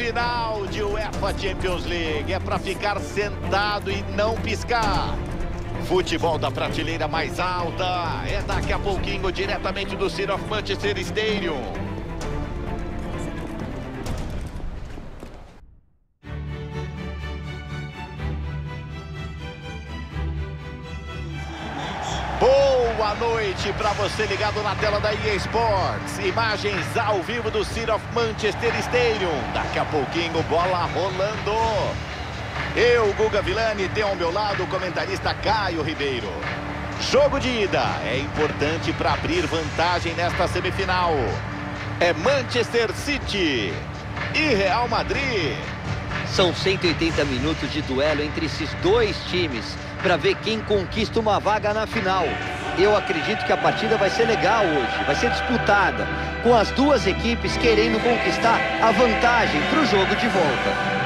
Semifinal de UEFA Champions League. É para ficar sentado e não piscar. Futebol da prateleira mais alta. É daqui a pouquinho, diretamente do City of Manchester Stadium. Noite para você ligado na tela da EA Sports. Imagens ao vivo do City of Manchester Stadium. Daqui a pouquinho, bola rolando. Eu, Guga Villani, tenho ao meu lado o comentarista Caio Ribeiro. Jogo de ida é importante para abrir vantagem nesta semifinal. É Manchester City e Real Madrid. São 180 minutos de duelo entre esses dois times para ver quem conquista uma vaga na final. Eu acredito que a partida vai ser legal hoje, vai ser disputada, com as duas equipes querendo conquistar a vantagem para o jogo de volta.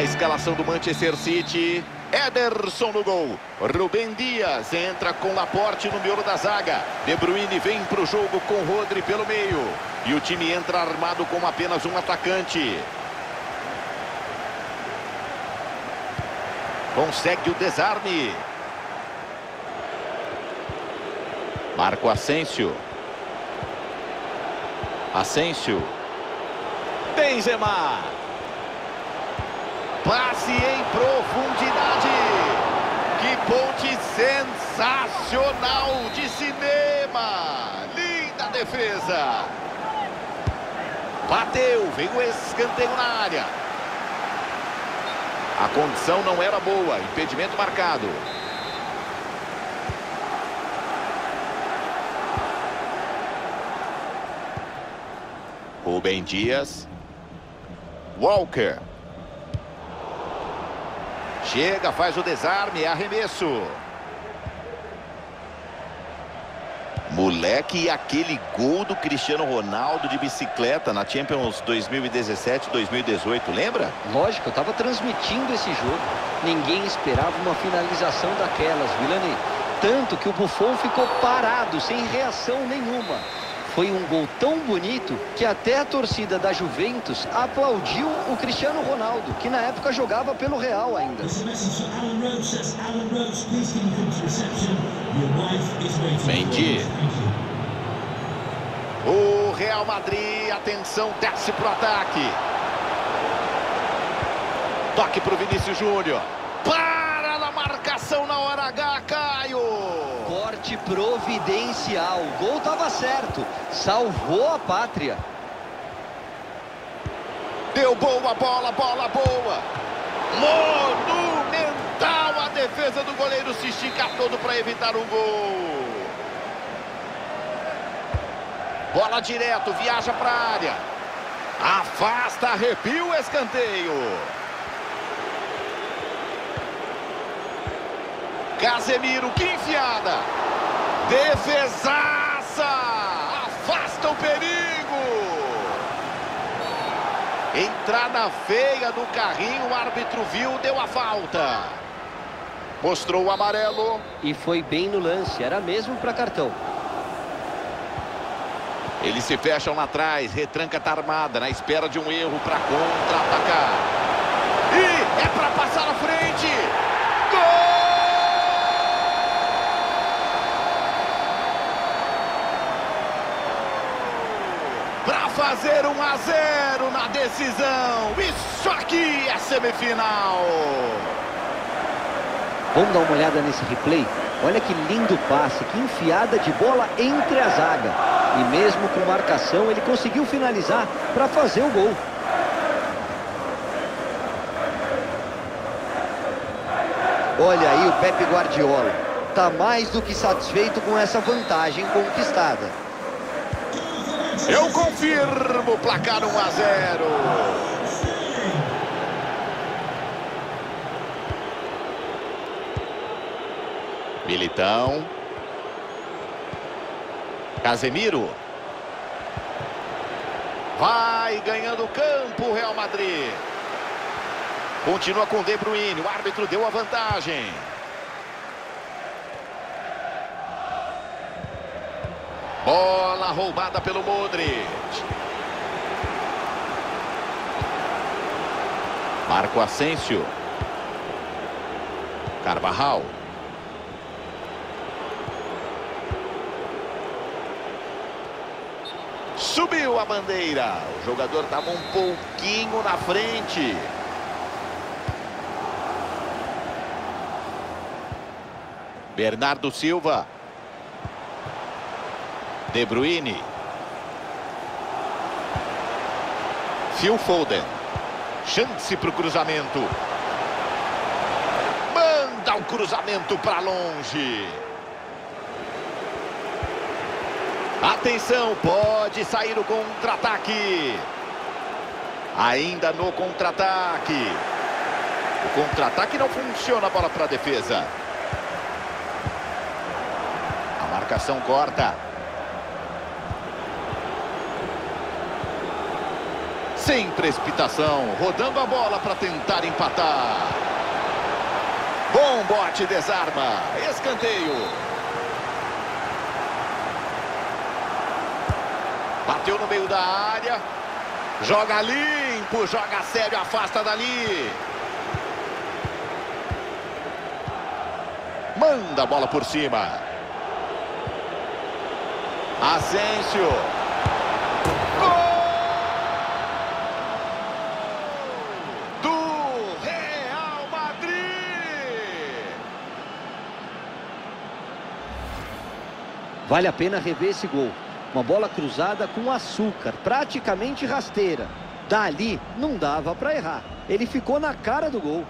Tá na tela a escalação do Manchester City. Ederson no gol. Rubem Dias entra com Laporte no miolo da zaga. De Bruyne vem para o jogo com Rodri pelo meio. E o time entra armado com apenas um atacante. Consegue o desarme. Marco Asensio. Asensio. Benzema. Passe em profundidade. Que ponte sensacional de cinema. Linda defesa. Bateu, veio o escanteio na área. A condição não era boa, impedimento marcado. Rubem Dias. Walker. Chega, faz o desarme, arremesso. Moleque, e aquele gol do Cristiano Ronaldo de bicicleta na Champions 2017-2018, lembra? Lógico, eu estava transmitindo esse jogo. Ninguém esperava uma finalização daquelas, Vilani. Tanto que o Buffon ficou parado, sem reação nenhuma. Foi um gol tão bonito que até a torcida da Juventus aplaudiu o Cristiano Ronaldo, que na época jogava pelo Real ainda. Mendy. O Real Madrid, atenção, desce pro ataque. Toque pro Vinícius Júnior. Para na marcação na hora H, Caio. Corte providencial. O gol estava certo. Salvou a pátria. Deu boa bola, bola boa. Monumental a defesa do goleiro se estica todo para evitar o gol. Bola direto, viaja para a área. Afasta, arrepia o escanteio. Casemiro, que enfiada. Defesaça. Entrada feia do carrinho, o árbitro viu, deu a falta. Mostrou o amarelo. E foi bem no lance, era mesmo para cartão. Eles se fecham lá atrás, retranca tá armada, na espera de um erro para contra-atacar. E é para passar à frente. para fazer 1 a 0 na decisão. Isso aqui é semifinal. Vamos dar uma olhada nesse replay? Olha que lindo passe, que enfiada de bola entre a zaga. E mesmo com marcação, ele conseguiu finalizar para fazer o gol. Olha aí o Pepe Guardiola. Está mais do que satisfeito com essa vantagem conquistada. Eu confirmo, placar 1 a 0. Militão. Casemiro. Vai ganhando o campo o Real Madrid. Continua com De Bruyne. O árbitro deu a vantagem. Bola roubada pelo Modric. Marco Asensio. Carvajal. Subiu a bandeira. O jogador estava um pouquinho na frente. Bernardo Silva. De Bruyne. Phil Foden. Chance para o cruzamento. Manda o cruzamento para longe. Atenção, pode sair o contra-ataque. Ainda no contra-ataque. O contra-ataque não funciona, a bola para a defesa. A marcação corta. Sem precipitação, rodando a bola para tentar empatar. Bom bote, desarma. Escanteio. Bateu no meio da área. Joga limpo, joga sério, afasta dali. Manda a bola por cima. Asensio. Gol! Do Real Madrid! Vale a pena rever esse gol. Uma bola cruzada com açúcar, praticamente rasteira. Dali não dava para errar. Ele ficou na cara do gol.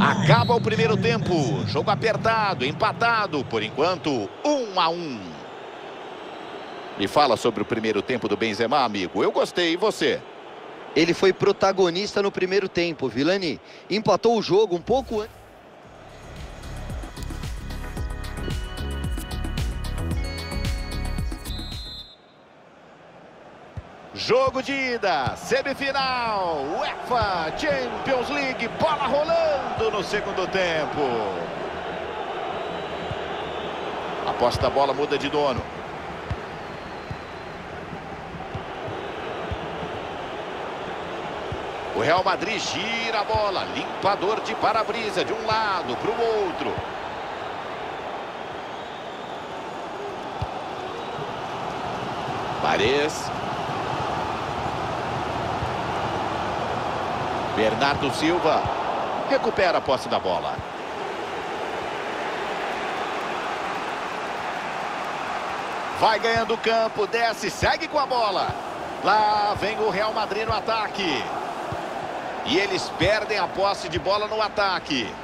Acaba o primeiro tempo. Jogo apertado, empatado. Por enquanto, um a um. Me fala sobre o primeiro tempo do Benzema, amigo. Eu gostei, e você? Ele foi protagonista no primeiro tempo, Vilani. Empatou o jogo um pouco antes. Jogo de ida, semifinal, UEFA Champions League, bola rolando no segundo tempo. A da bola muda de dono. O Real Madrid gira a bola, limpador de para-brisa de um lado para o outro. Pares. Bernardo Silva recupera a posse da bola. Vai ganhando o campo, desce, segue com a bola. Lá vem o Real Madrid no ataque. E eles perdem a posse de bola no ataque.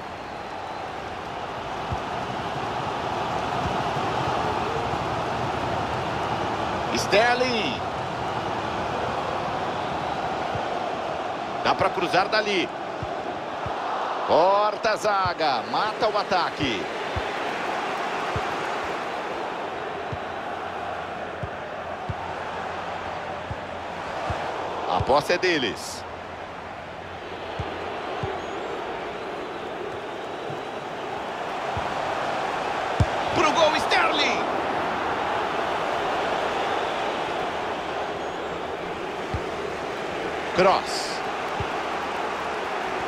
Sterling. Dá para cruzar dali. Corta a zaga, mata o ataque. A posse é deles. Pro gol, Sterling. Cross.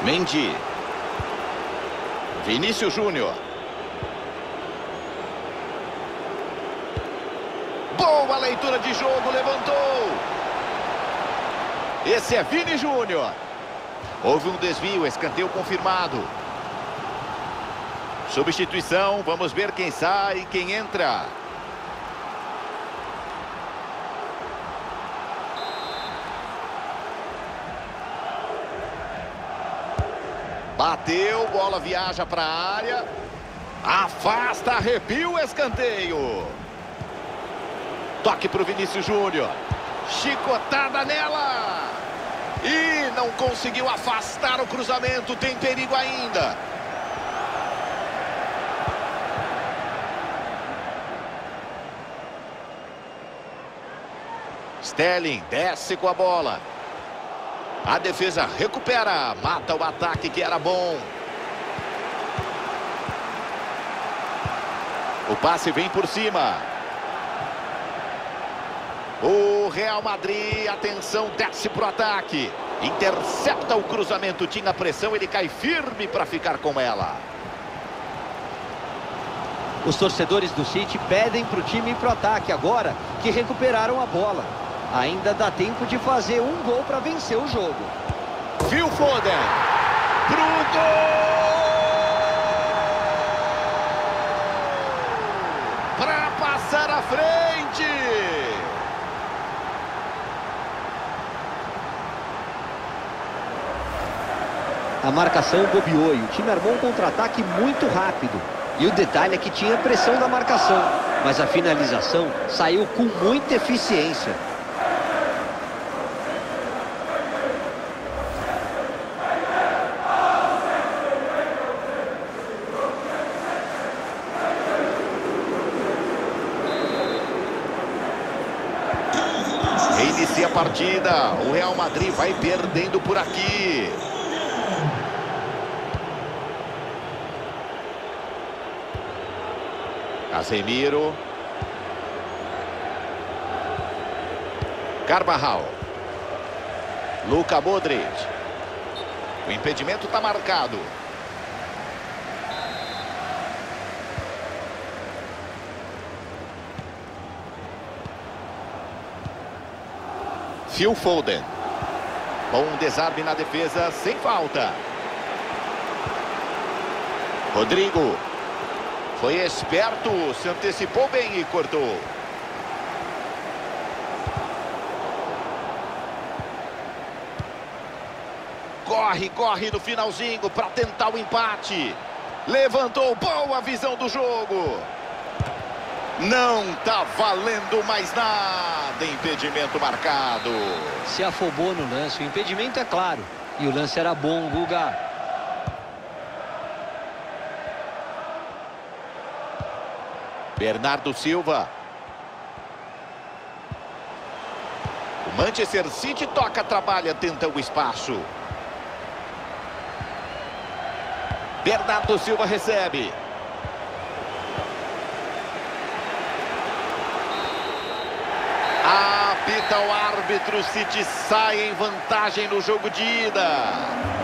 Mendy. Vinícius Júnior. Boa leitura de jogo, levantou. Esse é Vini Júnior. Houve um desvio, escanteio confirmado. Substituição, vamos ver quem sai e quem entra. Bateu, bola viaja para a área. Afasta, arrepia o escanteio. Toque para o Vinícius Júnior. Chicotada nela. E não conseguiu afastar o cruzamento. Tem perigo ainda. Sterling desce com a bola. A defesa recupera. Mata o ataque que era bom. O passe vem por cima. O Real Madrid, atenção, desce para o ataque. Intercepta o cruzamento, tinha pressão, ele cai firme para ficar com ela. Os torcedores do City pedem para o time ir para o ataque agora que recuperaram a bola. Ainda dá tempo de fazer um gol para vencer o jogo. Phil Foden. Pro gol! Para passar à frente. A marcação bobeou e o time armou um contra-ataque muito rápido. E o detalhe é que tinha pressão da marcação, mas a finalização saiu com muita eficiência. Reinicia a partida. O Real Madrid vai perdendo por aqui. Casemiro. Carvajal. Luca Modric. O impedimento está marcado. Phil Foden. Bom desarme na defesa, sem falta. Rodrigo. Foi esperto, se antecipou bem e cortou. Corre, corre no finalzinho para tentar o empate. Levantou, boa visão do jogo. Não tá valendo mais nada. Impedimento marcado. Se afobou no lance, o impedimento é claro. E o lance era bom, Guga. Bernardo Silva. O Manchester City toca, trabalha, tenta o espaço. Bernardo Silva recebe. Apita o árbitro, City sai em vantagem no jogo de ida.